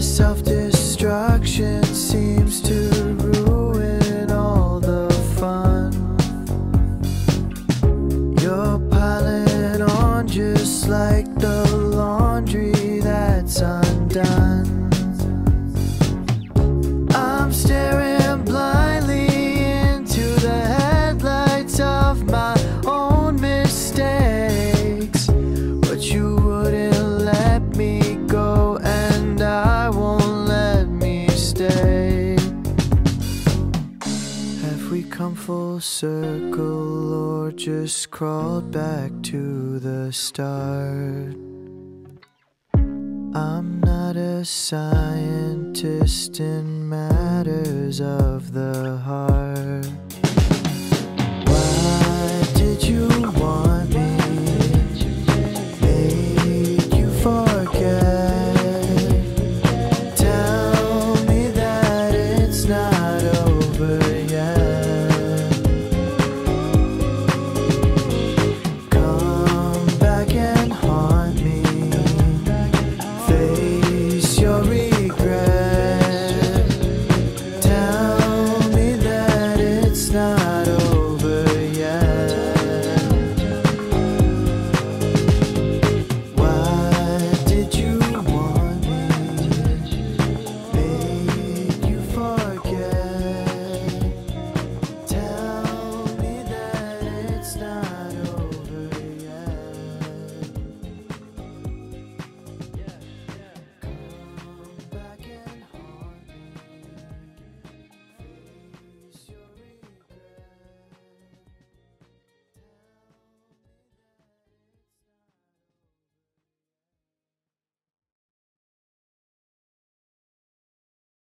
So. come full circle or just crawled back to the start. I'm not a scientist in matters of the heart.